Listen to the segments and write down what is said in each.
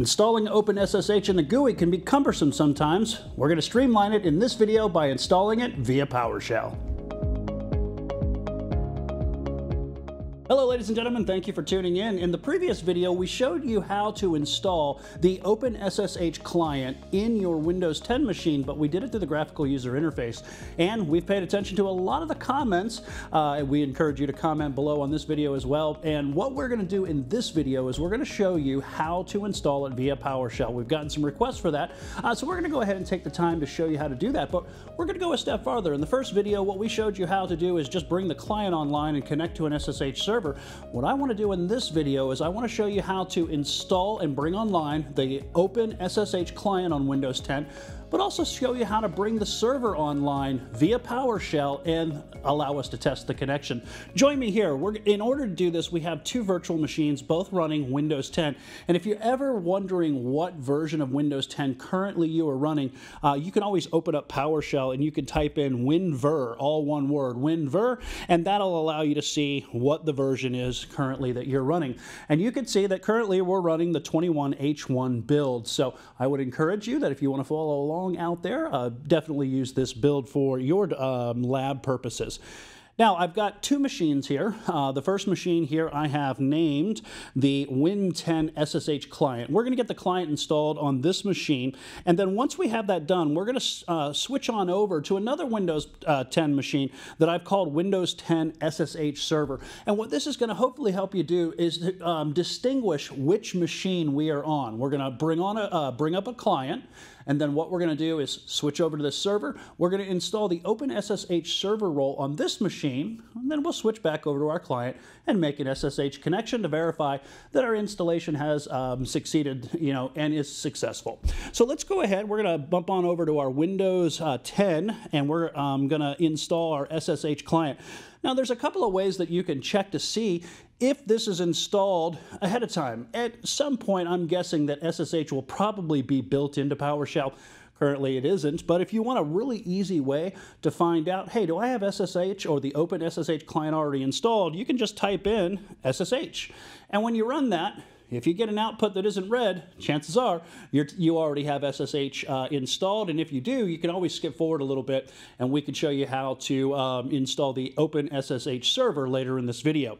Installing OpenSSH in the GUI can be cumbersome sometimes. We're going to streamline it in this video by installing it via PowerShell. Hello ladies and gentlemen, thank you for tuning in. In the previous video, we showed you how to install the OpenSSH client in your Windows 10 machine, but we did it through the graphical user interface. And we've paid attention to a lot of the comments. Uh, we encourage you to comment below on this video as well. And what we're gonna do in this video is we're gonna show you how to install it via PowerShell. We've gotten some requests for that, uh, so we're gonna go ahead and take the time to show you how to do that. But we're gonna go a step farther. In the first video, what we showed you how to do is just bring the client online and connect to an SSH server server. What I want to do in this video is I want to show you how to install and bring online the Open SSH client on Windows 10 but also show you how to bring the server online via PowerShell and allow us to test the connection. Join me here. We're, in order to do this, we have two virtual machines, both running Windows 10. And if you're ever wondering what version of Windows 10 currently you are running, uh, you can always open up PowerShell and you can type in WinVer, all one word, WinVer, and that'll allow you to see what the version is currently that you're running. And you can see that currently we're running the 21H1 build. So I would encourage you that if you want to follow along out there, uh, definitely use this build for your um, lab purposes. Now, I've got two machines here. Uh, the first machine here I have named the Win10 SSH client. We're going to get the client installed on this machine, and then once we have that done, we're going to uh, switch on over to another Windows uh, 10 machine that I've called Windows 10 SSH Server. And what this is going to hopefully help you do is um, distinguish which machine we are on. We're going to bring on a uh, bring up a client, and then what we're going to do is switch over to this server. We're going to install the OpenSSH server role on this machine, and then we'll switch back over to our client and make an SSH connection to verify that our installation has um, succeeded, you know, and is successful. So let's go ahead. We're going to bump on over to our Windows uh, 10, and we're um, going to install our SSH client. Now, there's a couple of ways that you can check to see if this is installed ahead of time. At some point, I'm guessing that SSH will probably be built into PowerShell. Currently it isn't, but if you want a really easy way to find out, hey, do I have SSH or the Open SSH client already installed, you can just type in SSH. And when you run that, if you get an output that isn't red, chances are you already have SSH uh, installed. And if you do, you can always skip forward a little bit and we can show you how to um, install the Open SSH server later in this video.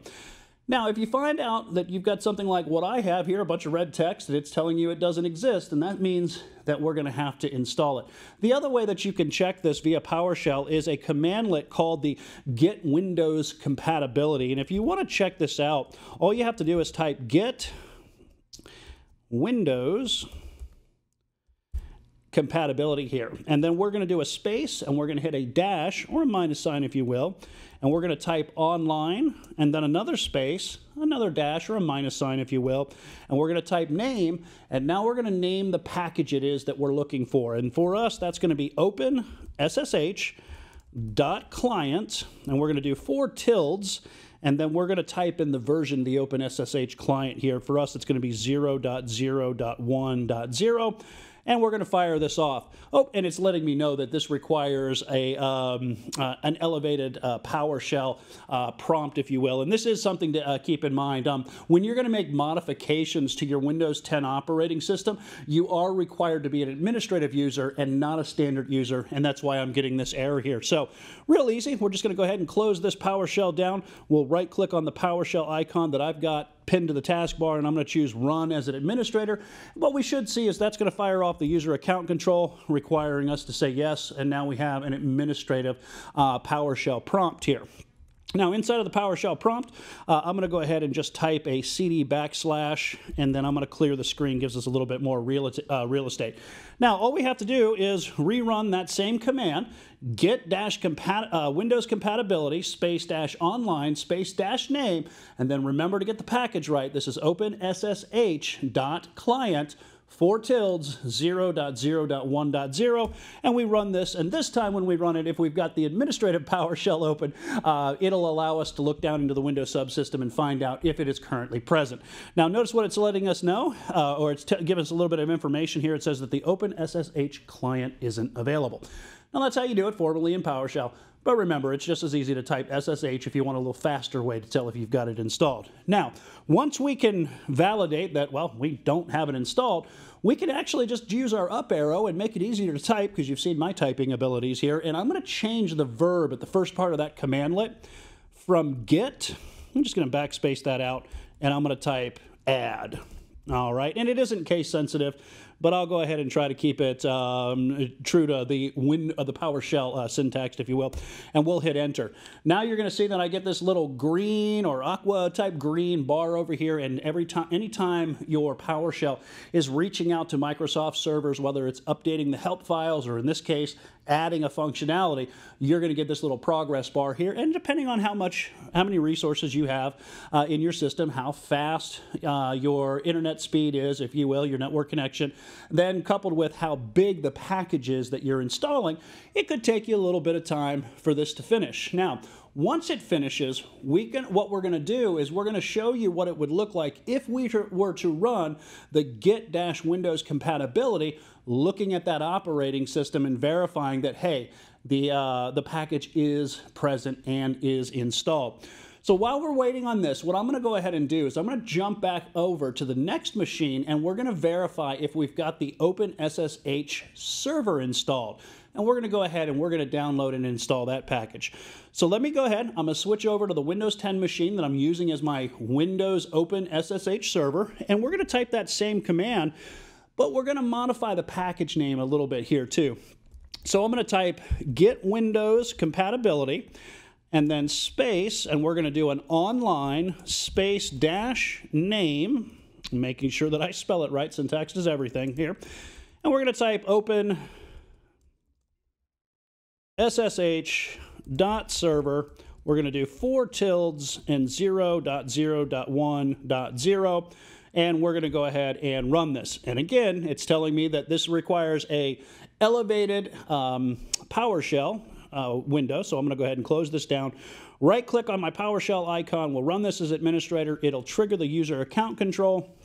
Now, if you find out that you've got something like what I have here, a bunch of red text, and it's telling you it doesn't exist, and that means that we're going to have to install it. The other way that you can check this via PowerShell is a commandlet called the get Windows compatibility. And if you want to check this out, all you have to do is type get Windows compatibility here. And then we're going to do a space and we're going to hit a dash or a minus sign if you will. And we're going to type online and then another space, another dash or a minus sign if you will. And we're going to type name and now we're going to name the package it is that we're looking for. And for us that's going to be open SSH dot client and we're going to do four tildes and then we're going to type in the version the open SSH client here. For us, it's going to be 0.0.1.0 and we're going to fire this off. Oh, and it's letting me know that this requires a um, uh, an elevated uh, PowerShell uh, prompt, if you will. And this is something to uh, keep in mind. Um, when you're going to make modifications to your Windows 10 operating system, you are required to be an administrative user and not a standard user, and that's why I'm getting this error here. So real easy. We're just going to go ahead and close this PowerShell down. We'll right-click on the PowerShell icon that I've got pinned to the taskbar and I'm going to choose run as an administrator. What we should see is that's going to fire off the user account control requiring us to say yes and now we have an administrative uh, PowerShell prompt here. Now inside of the PowerShell prompt, uh, I'm going to go ahead and just type a cd backslash, and then I'm going to clear the screen, gives us a little bit more real, uh, real estate. Now all we have to do is rerun that same command, get dash compat uh, Windows compatibility, space dash online, space dash name, and then remember to get the package right. This is OpenSSH dot client four tildes 0.0.1.0 and we run this and this time when we run it if we've got the administrative PowerShell open uh, it'll allow us to look down into the Windows subsystem and find out if it is currently present. Now notice what it's letting us know uh, or it's giving us a little bit of information here. It says that the OpenSSH client isn't available. Now that's how you do it formally in PowerShell. But remember, it's just as easy to type SSH if you want a little faster way to tell if you've got it installed. Now, once we can validate that, well, we don't have it installed, we can actually just use our up arrow and make it easier to type because you've seen my typing abilities here. And I'm going to change the verb at the first part of that commandlet from get. I'm just going to backspace that out and I'm going to type add. All right, and it isn't case sensitive but I'll go ahead and try to keep it um, true to the win uh, the PowerShell uh, syntax, if you will, and we'll hit enter. Now you're going to see that I get this little green or aqua type green bar over here, and every time, anytime your PowerShell is reaching out to Microsoft servers, whether it's updating the help files or in this case adding a functionality, you're going to get this little progress bar here. And depending on how much, how many resources you have uh, in your system, how fast uh, your internet speed is, if you will, your network connection, then coupled with how big the package is that you're installing, it could take you a little bit of time for this to finish. Now, once it finishes, we can, what we're going to do is we're going to show you what it would look like if we were to run the get-windows compatibility looking at that operating system and verifying that, hey, the, uh, the package is present and is installed. So while we're waiting on this, what I'm going to go ahead and do is I'm going to jump back over to the next machine and we're going to verify if we've got the OpenSSH server installed. And we're going to go ahead and we're going to download and install that package. So let me go ahead. I'm going to switch over to the Windows 10 machine that I'm using as my Windows Open SSH server. And we're going to type that same command, but we're going to modify the package name a little bit here too. So I'm going to type get Windows compatibility and then space, and we're going to do an online space dash name, making sure that I spell it right. Syntax is everything here. And we're going to type open SSH dot server. We're going to do four tildes and 0 dot 0 dot 1 dot 0 and we're going to go ahead and run this. And again, it's telling me that this requires a elevated um, PowerShell uh, window. So I'm going to go ahead and close this down. Right click on my PowerShell icon. We'll run this as administrator. It'll trigger the user account control.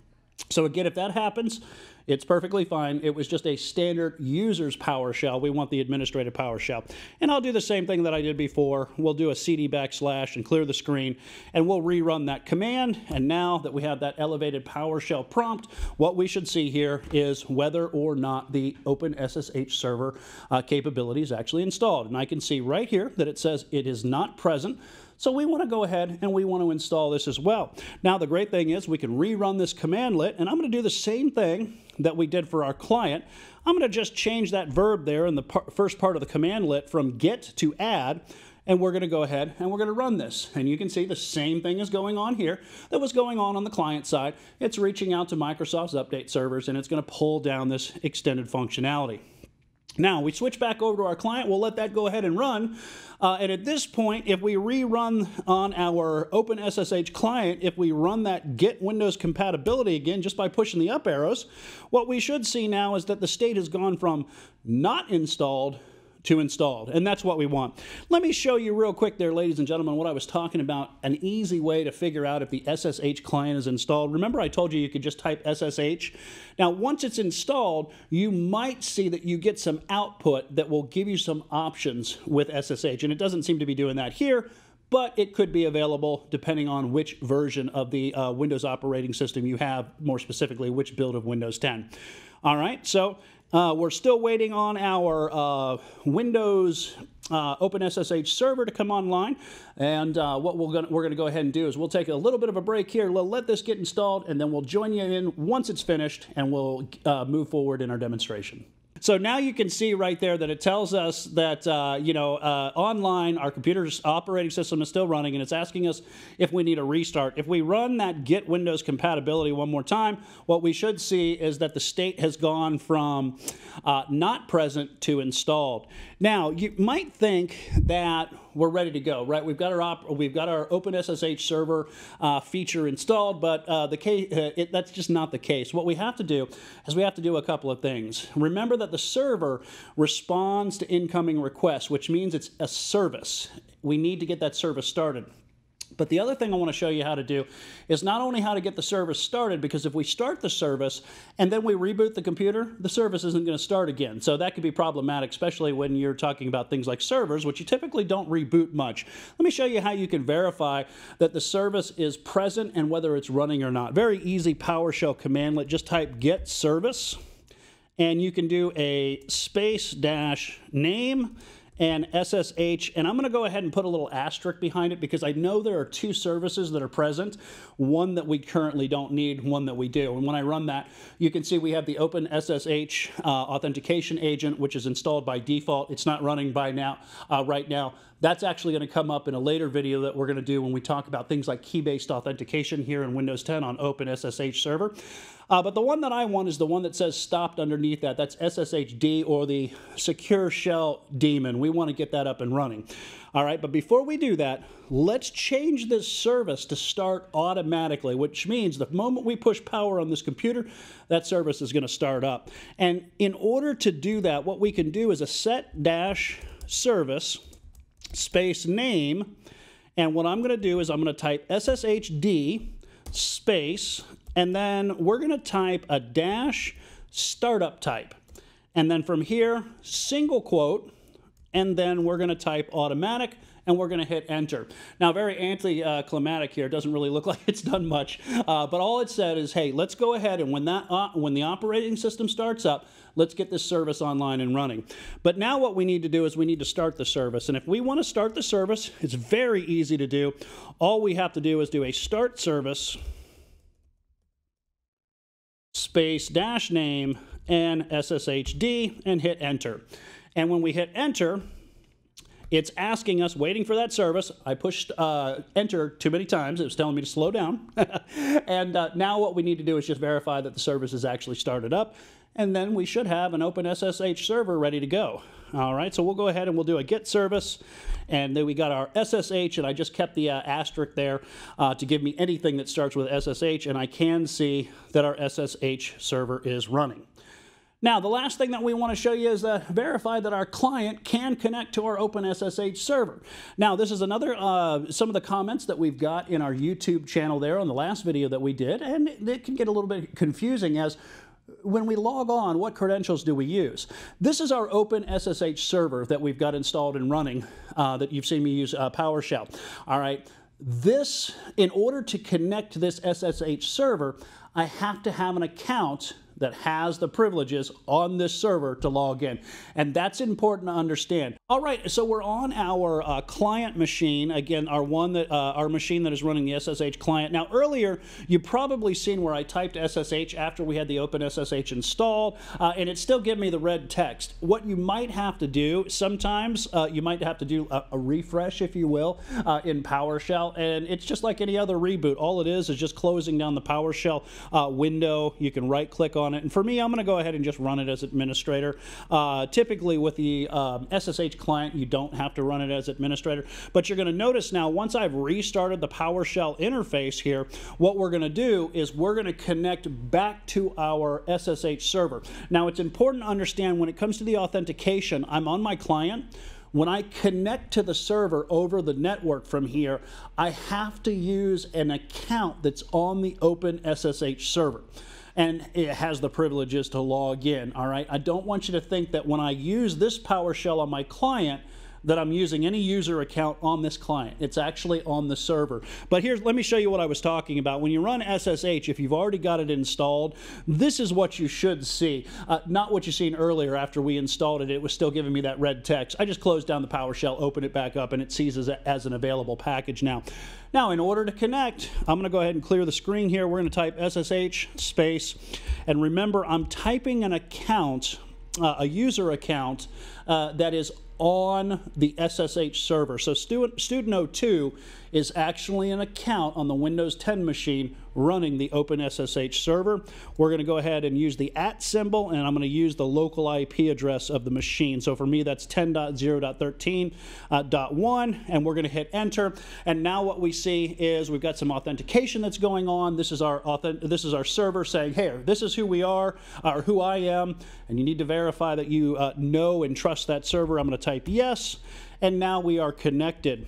So again, if that happens, it's perfectly fine. It was just a standard user's PowerShell. We want the administrative PowerShell. And I'll do the same thing that I did before. We'll do a cd backslash and clear the screen, and we'll rerun that command. And now that we have that elevated PowerShell prompt, what we should see here is whether or not the OpenSSH server uh, capability is actually installed. And I can see right here that it says it is not present. So we want to go ahead and we want to install this as well. Now the great thing is we can rerun this commandlet and I'm going to do the same thing that we did for our client. I'm going to just change that verb there in the par first part of the commandlet from get to add and we're going to go ahead and we're going to run this. And you can see the same thing is going on here that was going on on the client side. It's reaching out to Microsoft's update servers and it's going to pull down this extended functionality. Now, we switch back over to our client. We'll let that go ahead and run. Uh, and at this point, if we rerun on our OpenSSH client, if we run that get Windows compatibility again just by pushing the up arrows, what we should see now is that the state has gone from not installed to installed, and that's what we want. Let me show you real quick there, ladies and gentlemen, what I was talking about, an easy way to figure out if the SSH client is installed. Remember I told you you could just type SSH? Now, once it's installed, you might see that you get some output that will give you some options with SSH, and it doesn't seem to be doing that here, but it could be available depending on which version of the uh, Windows operating system you have, more specifically, which build of Windows 10. All right, so uh, we're still waiting on our uh, Windows uh, OpenSSH server to come online. And uh, what we're going we're to go ahead and do is we'll take a little bit of a break here, we'll let this get installed, and then we'll join you in once it's finished, and we'll uh, move forward in our demonstration. So now you can see right there that it tells us that, uh, you know, uh, online, our computer's operating system is still running and it's asking us if we need a restart. If we run that get Windows compatibility one more time, what we should see is that the state has gone from uh, not present to installed. Now, you might think that we're ready to go, right? We've got our op- we've got our OpenSSH server uh, feature installed, but uh, the case uh, it, that's just not the case. What we have to do is we have to do a couple of things. Remember that the server responds to incoming requests, which means it's a service. We need to get that service started. But the other thing I want to show you how to do is not only how to get the service started, because if we start the service and then we reboot the computer, the service isn't going to start again. So that could be problematic, especially when you're talking about things like servers, which you typically don't reboot much. Let me show you how you can verify that the service is present and whether it's running or not. Very easy PowerShell commandlet. Just type get service and you can do a space dash name and SSH, and I'm going to go ahead and put a little asterisk behind it because I know there are two services that are present, one that we currently don't need, one that we do. And when I run that, you can see we have the Open SSH uh, authentication agent, which is installed by default. It's not running by now, uh, right now. That's actually going to come up in a later video that we're going to do when we talk about things like key-based authentication here in Windows 10 on Open SSH Server. Uh, but the one that I want is the one that says stopped underneath that. That's SSHD or the Secure Shell Daemon. We want to get that up and running. All right, but before we do that, let's change this service to start automatically, which means the moment we push power on this computer, that service is going to start up. And in order to do that, what we can do is a set dash service space name. And what I'm going to do is I'm going to type SSHD space and then we're going to type a dash startup type. And then from here, single quote, and then we're going to type automatic and we're going to hit enter. Now, very anticlimactic here. It doesn't really look like it's done much, uh, but all it said is, hey, let's go ahead and when that uh, when the operating system starts up, let's get this service online and running. But now what we need to do is we need to start the service. And if we want to start the service, it's very easy to do. All we have to do is do a start service space dash name and SSHD and hit enter. And when we hit enter, it's asking us, waiting for that service. I pushed uh, enter too many times. It was telling me to slow down. and uh, now what we need to do is just verify that the service is actually started up. And then we should have an open SSH server ready to go. All right, so we'll go ahead and we'll do a get service. And then we got our SSH, and I just kept the uh, asterisk there uh, to give me anything that starts with SSH, and I can see that our SSH server is running. Now, the last thing that we want to show you is uh, verify that our client can connect to our OpenSSH server. Now, this is another, uh, some of the comments that we've got in our YouTube channel there on the last video that we did, and it can get a little bit confusing as when we log on, what credentials do we use? This is our open SSH server that we've got installed and running uh, that you've seen me use uh, PowerShell. All right. This, in order to connect to this SSH server, I have to have an account that has the privileges on this server to log in. And that's important to understand. All right, so we're on our uh, client machine, again, our one that uh, our machine that is running the SSH client. Now, earlier, you probably seen where I typed SSH after we had the Open SSH installed, uh, and it still gave me the red text. What you might have to do, sometimes uh, you might have to do a, a refresh, if you will, uh, in PowerShell, and it's just like any other reboot. All it is is just closing down the PowerShell uh, window. You can right-click on on it. And for me, I'm going to go ahead and just run it as administrator. Typically with the um, SSH client, you don't have to run it as administrator. But you're going to notice now, once I've restarted the PowerShell interface here, what we're going to do is we're going to connect back to our SSH server. Now, it's important to understand when it comes to the authentication, I'm on my client. When I connect to the server over the network from here, I have to use an account that's on the Open SSH server and it has the privileges to log in, all right? I don't want you to think that when I use this PowerShell on my client, that I'm using any user account on this client. It's actually on the server. But here's, let me show you what I was talking about. When you run SSH, if you've already got it installed, this is what you should see. Uh, not what you seen earlier after we installed it. It was still giving me that red text. I just closed down the PowerShell, opened it back up, and it sees as, a, as an available package now. Now, in order to connect, I'm going to go ahead and clear the screen here. We're going to type SSH space. And remember, I'm typing an account, uh, a user account uh, that is on the SSH server. So student, student 02 is actually an account on the Windows 10 machine running the OpenSSH server. We're going to go ahead and use the at symbol, and I'm going to use the local IP address of the machine. So for me, that's 10.0.13.1, uh, and we're going to hit enter. And now what we see is we've got some authentication that's going on. This is our this is our server saying, "Hey, this is who we are, or who I am," and you need to verify that you uh, know and trust that server. I'm going to type yes, and now we are connected.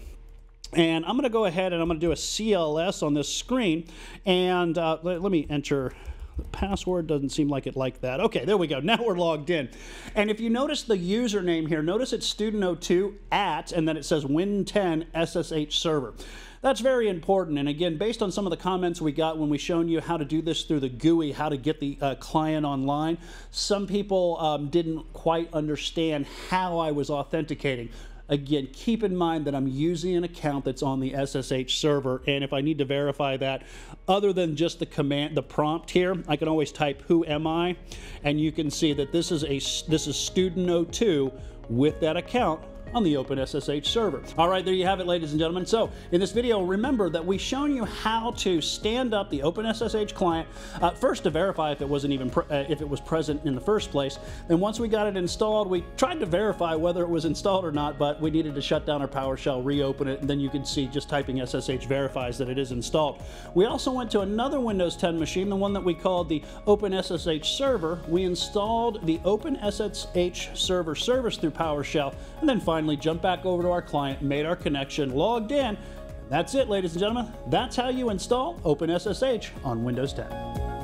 And I'm going to go ahead and I'm going to do a CLS on this screen. And uh, let, let me enter the password doesn't seem like it like that. Okay, there we go. Now we're logged in. And if you notice the username here, notice it's student02 at, and then it says Win10 SSH server. That's very important. And again, based on some of the comments we got when we shown you how to do this through the GUI, how to get the uh, client online, some people um, didn't quite understand how I was authenticating. Again, keep in mind that I'm using an account that's on the SSH server, and if I need to verify that, other than just the command, the prompt here, I can always type "Who am I?" and you can see that this is a this is student 02 with that account on the OpenSSH server. All right, there you have it, ladies and gentlemen. So in this video, remember that we've shown you how to stand up the OpenSSH client, uh, first to verify if it wasn't even uh, if it was present in the first place. Then once we got it installed, we tried to verify whether it was installed or not, but we needed to shut down our PowerShell, reopen it, and then you can see just typing SSH verifies that it is installed. We also went to another Windows 10 machine, the one that we called the OpenSSH server. We installed the OpenSSH server service through PowerShell, and then finally finally jumped back over to our client, made our connection, logged in. That's it, ladies and gentlemen. That's how you install OpenSSH on Windows 10.